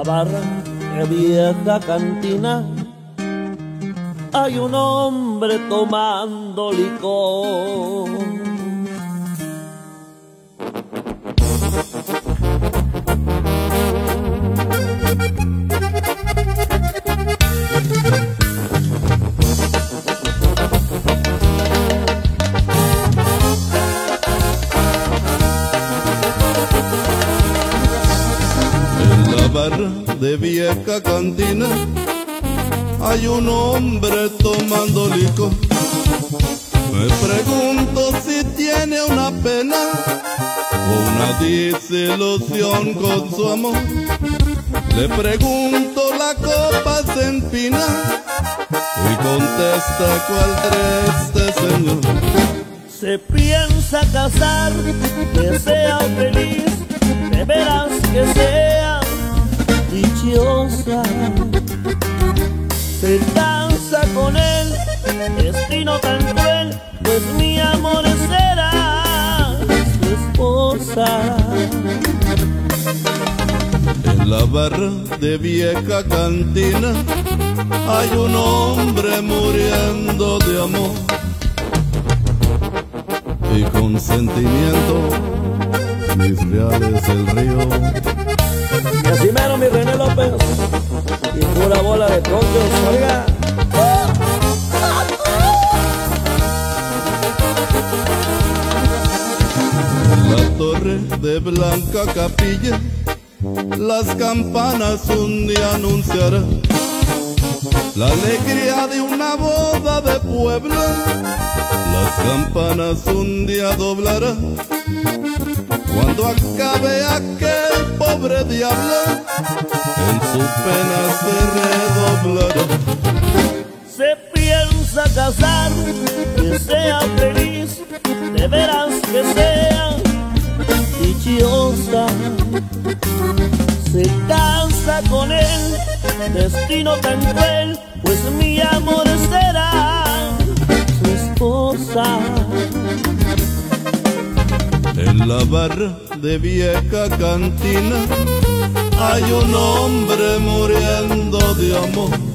la barra de vieja cantina hay un hombre tomando licor. Barra de vieja cantina hay un hombre tomando licor. Me pregunto si tiene una pena o una desilusión con su amor. Le pregunto, la copa se empina y contesta cuál este señor. Se piensa casar, Se cansa con él, destino tan cruel, pues mi amor será su esposa. En la barra de vieja cantina hay un hombre muriendo de amor y con sentimiento mis reales el río Y así menos mi René López, y pura bola de conchos, oiga. la torre de Blanca Capilla las campanas un día anunciarán la alegría de una boda de pueblo las campanas un día doblarán cuando acabe aquel pobre diablo en su pena se redoblará Se piensa casar, que sea feliz, de veras que sea dichosa. Se cansa con él, destino tan cruel, pues mi amor será su esposa. La barra de vieja cantina. Hay un hombre muriendo de amor